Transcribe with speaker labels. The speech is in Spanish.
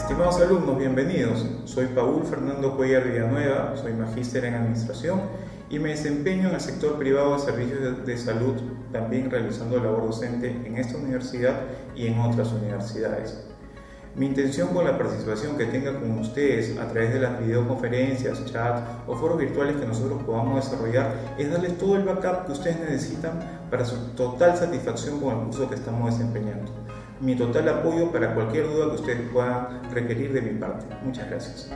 Speaker 1: Estimados alumnos, bienvenidos. Soy Paul Fernando Cuellar Villanueva, soy magíster en Administración y me desempeño en el sector privado de servicios de salud, también realizando labor docente en esta universidad y en otras universidades. Mi intención con la participación que tenga con ustedes a través de las videoconferencias, chat o foros virtuales que nosotros podamos desarrollar es darles todo el backup que ustedes necesitan para su total satisfacción con el curso que estamos desempeñando. Mi total apoyo para cualquier duda que ustedes puedan requerir de mi parte. Muchas gracias.